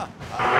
が。